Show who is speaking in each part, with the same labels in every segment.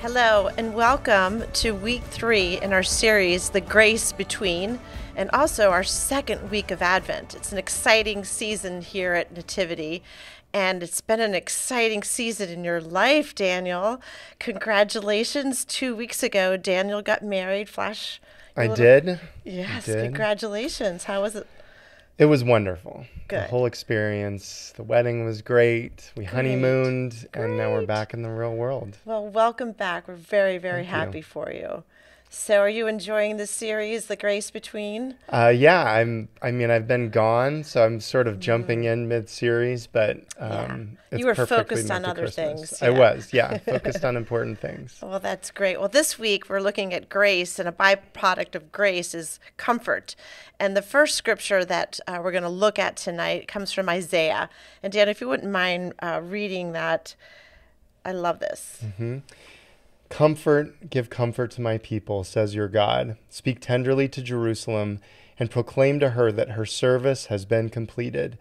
Speaker 1: Hello, and welcome to week three in our series, The Grace Between, and also our second week of Advent. It's an exciting season here at Nativity, and it's been an exciting season in your life, Daniel. Congratulations. Two weeks ago, Daniel got married. Flash.
Speaker 2: I
Speaker 1: little-
Speaker 2: did.
Speaker 1: Yes,
Speaker 2: did.
Speaker 1: congratulations. How was it?
Speaker 2: It was wonderful. The whole experience. The wedding was great. We honeymooned, and now we're back in the real world.
Speaker 1: Well, welcome back. We're very, very
Speaker 2: Thank you.
Speaker 1: happy for you. So, are you enjoying the series, The Grace Between?
Speaker 2: Uh, yeah, I'm. I mean, I've been gone, so I'm sort of jumping in mid-series, but um,
Speaker 1: You
Speaker 2: it's
Speaker 1: were focused on other
Speaker 2: Christmas.
Speaker 1: things,
Speaker 2: I was, yeah, focused on important things.
Speaker 1: Well, that's great. Well, this week we're looking at grace, and a byproduct of grace is comfort. And the first scripture that uh, we're going to look at tonight comes from Isaiah. And Dan, if you wouldn't mind uh, reading that, I love this.
Speaker 2: Comfort, give comfort to my people, says your God. Speak tenderly to Jerusalem and proclaim to her that her service has been completed,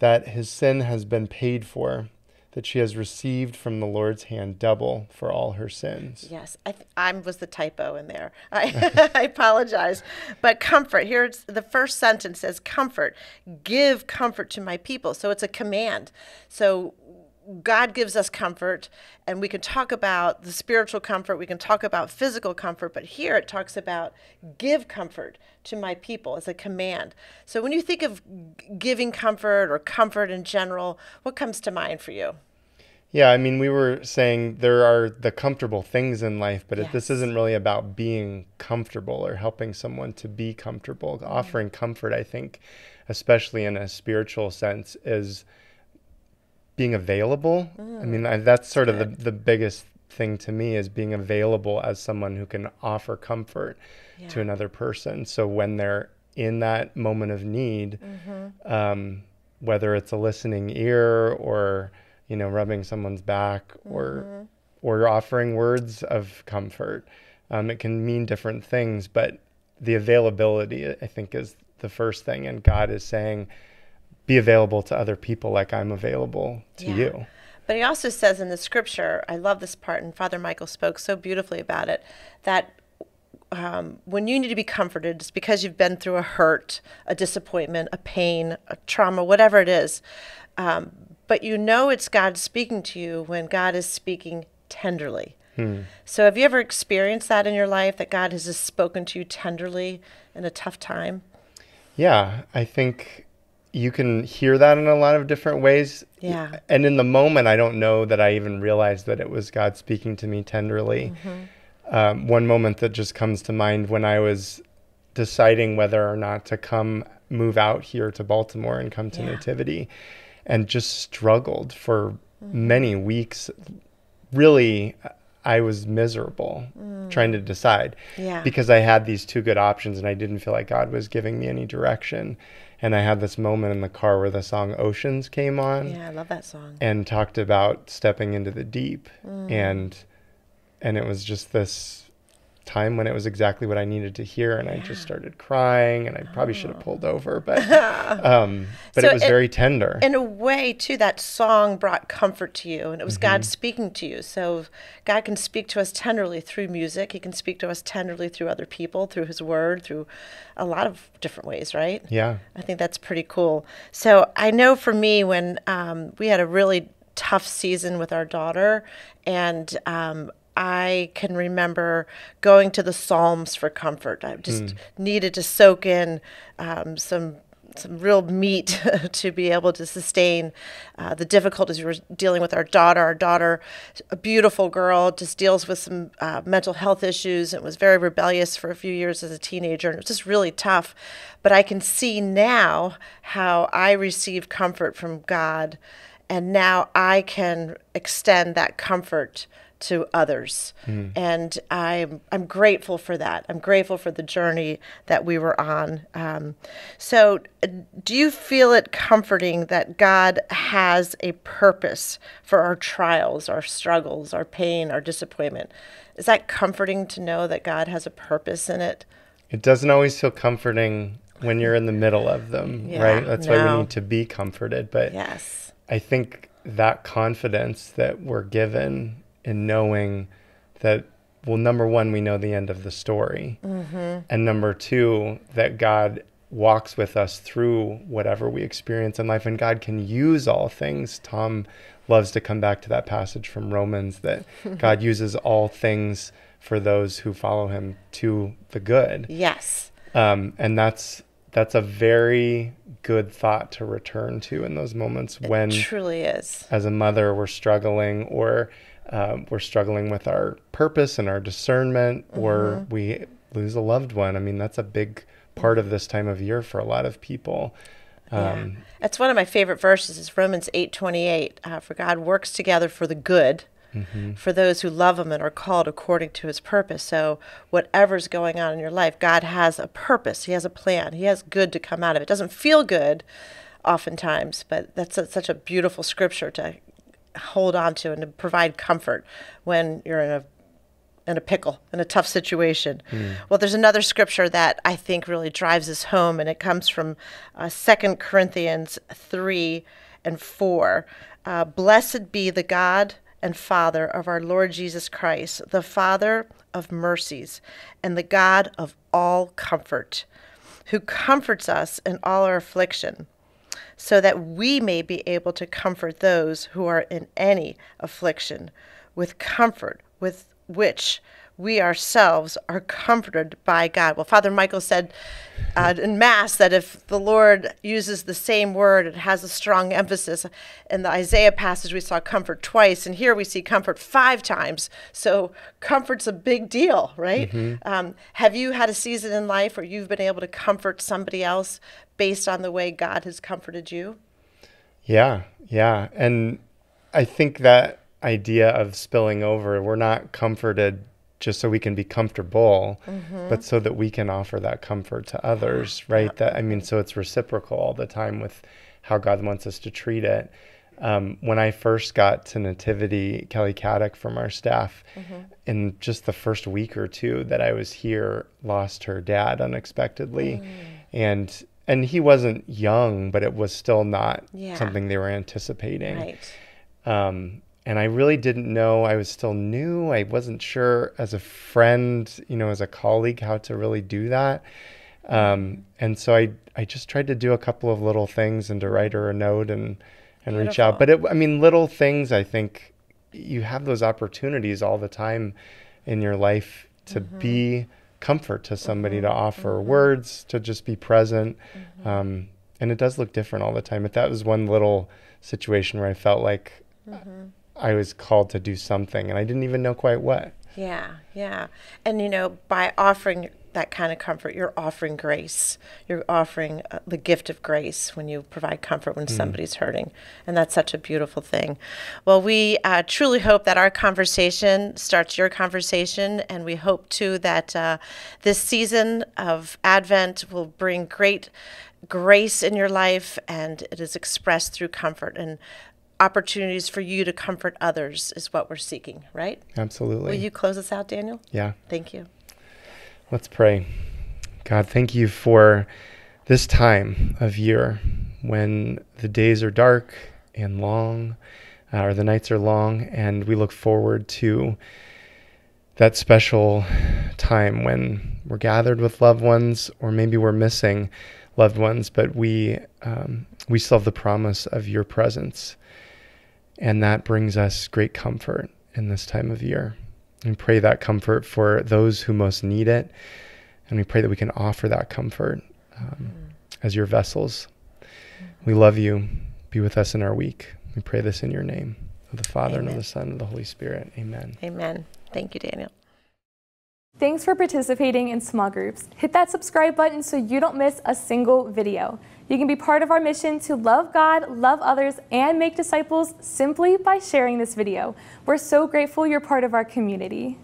Speaker 2: that his sin has been paid for, that she has received from the Lord's hand double for all her sins.
Speaker 1: Yes, I, th- I was the typo in there. I, I apologize. But comfort, here it's the first sentence says, Comfort, give comfort to my people. So it's a command. So God gives us comfort, and we can talk about the spiritual comfort, we can talk about physical comfort, but here it talks about give comfort to my people as a command. So when you think of giving comfort or comfort in general, what comes to mind for you?
Speaker 2: Yeah, I mean, we were saying there are the comfortable things in life, but it, this isn't really about being comfortable or helping someone to be comfortable.
Speaker 1: Mm-hmm.
Speaker 2: Offering comfort, I think, especially in a spiritual sense, is being available. I mean, I, that's sort of the, the biggest thing to me is being available as someone who can offer comfort to another person. So when they're in that moment of need,
Speaker 1: Mm-hmm.
Speaker 2: um, whether it's a listening ear or you know rubbing someone's back or
Speaker 1: Mm-hmm.
Speaker 2: or offering words of comfort, um, it can mean different things. But the availability, I think, is the first thing. And God is saying, be available to other people like I'm available to
Speaker 1: Yeah.
Speaker 2: you.
Speaker 1: But he also says in the scripture, I love this part, and Father Michael spoke so beautifully about it, that um, when you need to be comforted, it's because you've been through a hurt, a disappointment, a pain, a trauma, whatever it is. Um, but you know it's God speaking to you when God is speaking tenderly. So have you ever experienced that in your life, that God has just spoken to you tenderly in a tough time?
Speaker 2: Yeah, I think you can hear that in a lot of different ways.
Speaker 1: Yeah.
Speaker 2: And in the moment, I don't know that I even realized that it was God speaking to me tenderly. Mm-hmm. Um, one moment that just comes to mind when I was deciding whether or not to come move out here to Baltimore and come to
Speaker 1: Yeah.
Speaker 2: Nativity and just struggled for mm-hmm. many weeks. Really, I was miserable mm. trying to decide
Speaker 1: Yeah.
Speaker 2: because I had these two good options and I didn't feel like God was giving me any direction. And I had this moment in the car where the song Oceans came on
Speaker 1: Yeah, I love that song.
Speaker 2: and talked about stepping into the deep
Speaker 1: Mm.
Speaker 2: and and it was just this time when it was exactly what I needed to hear and I just started crying and I probably should have pulled over but um but
Speaker 1: Oh. So
Speaker 2: it was
Speaker 1: it-
Speaker 2: very tender.
Speaker 1: in a way too that song brought comfort to you and it was god speaking to you so god can speak to us tenderly through music he can speak to us tenderly through other people through his word through a lot of different ways right
Speaker 2: yeah.
Speaker 1: i think that's pretty cool so i know for me when um, we had a really tough season with our daughter and um, I can remember going to the Psalms for comfort. I just needed to soak in um, some some real meat to be able to sustain uh, the difficulties we were dealing with our daughter. Our daughter, a beautiful girl, just deals with some uh, mental health issues and was very rebellious for a few years as a teenager, and it was just really tough. But I can see now how I received comfort from God, and now I can extend that comfort to others. And I'm, I'm grateful for that. I'm grateful for the journey that we were on. Um, so, do you feel it comforting that God has a purpose for our trials, our struggles, our pain, our disappointment? Is that comforting to know that God has a purpose in it?
Speaker 2: It doesn't always feel comforting when you're in the middle of them,
Speaker 1: Yeah,
Speaker 2: right? That's why we need to be comforted. But
Speaker 1: Yes.
Speaker 2: I think that confidence that we're given in knowing that well number one we know the end of the story. Mm-hmm. and number two that god walks with us through whatever we experience in life and god can use all things. Tom loves to come back to that passage from romans that god uses all things for those who follow him to the good.
Speaker 1: Yes.
Speaker 2: Um, and that's that's a very good thought to return to in those moments
Speaker 1: it
Speaker 2: when
Speaker 1: truly is.
Speaker 2: as a mother we're struggling or um, we're struggling with our purpose and our discernment mm-hmm. or we lose a loved one i mean that's a big part of this time of year for a lot of people
Speaker 1: um, yeah. that's one of my favorite verses is romans 8 28 uh, for god works together for the good mm-hmm. for those who love Him and are called according to His purpose. So, whatever's going on in your life, God has a purpose, He has a plan, He has good to come out of it. It doesn't feel good oftentimes, but that's a, such a beautiful scripture to hold on to and to provide comfort when you're in a in a pickle, in a tough situation. Mm. Well, there's another scripture that I think really drives this home, and it comes from uh, 2 Corinthians 3 and 4. Uh, Blessed be the God and Father of our Lord Jesus Christ, the Father of mercies and the God of all comfort, who comforts us in all our affliction, so that we may be able to comfort those who are in any affliction with comfort with which we ourselves are comforted by God. Well, Father Michael said uh, in Mass that if the Lord uses the same word, it has a strong emphasis. In the Isaiah passage, we saw comfort twice, and here we see comfort five times. So, comfort's a big deal, right? Mm-hmm. Um, have you had a season in life where you've been able to comfort somebody else based on the way God has comforted you?
Speaker 2: Yeah, yeah. And I think that idea of spilling over, we're not comforted just so we can be comfortable, mm-hmm. but so that we can offer that comfort to others, right? Yeah. That I mean, so it's reciprocal all the time with how God wants us to treat it. Um, when I first got to Nativity, Kelly Caddick from our staff, mm-hmm. in just the first week or two that I was here, lost her dad unexpectedly, mm. and and he wasn't young, but it was still not yeah. something they were anticipating. Right. Um, and I really didn't know. I was still new. I wasn't sure as a friend, you know, as a colleague, how to really do that. Um, and so I, I just tried to do a couple of little things and to write her a note and, and reach out. But it, I mean, little things, I think you have those opportunities all the time in your life to mm-hmm. be comfort to somebody, mm-hmm. to offer mm-hmm. words, to just be present. Mm-hmm. Um, and it does look different all the time. But that was one little situation where I felt like, mm-hmm. I was called to do something and I didn't even know quite what.
Speaker 1: Yeah, yeah. And you know, by offering that kind of comfort, you're offering grace. You're offering uh, the gift of grace when you provide comfort when mm. somebody's hurting. And that's such a beautiful thing. Well, we uh, truly hope that our conversation starts your conversation. And we hope too that uh, this season of Advent will bring great grace in your life and it is expressed through comfort. And opportunities for you to comfort others is what we're seeking, right?
Speaker 2: Absolutely.
Speaker 1: Will you close us out, Daniel?
Speaker 2: Yeah.
Speaker 1: Thank you.
Speaker 2: Let's pray. God, thank you for this time of year when the days are dark and long, uh, or the nights are long, and we look forward to that special time when we're gathered with loved ones, or maybe we're missing loved ones, but we um, we still have the promise of your presence and that brings us great comfort in this time of year. And pray that comfort for those who most need it. And we pray that we can offer that comfort um, mm. as your vessels. We love you. Be with us in our week. We pray this in your name, of the Father, Amen. and of the Son, and of the Holy Spirit. Amen.
Speaker 1: Amen. Thank you, Daniel.
Speaker 3: Thanks for participating in small groups. Hit that subscribe button so you don't miss a single video. You can be part of our mission to love God, love others, and make disciples simply by sharing this video. We're so grateful you're part of our community.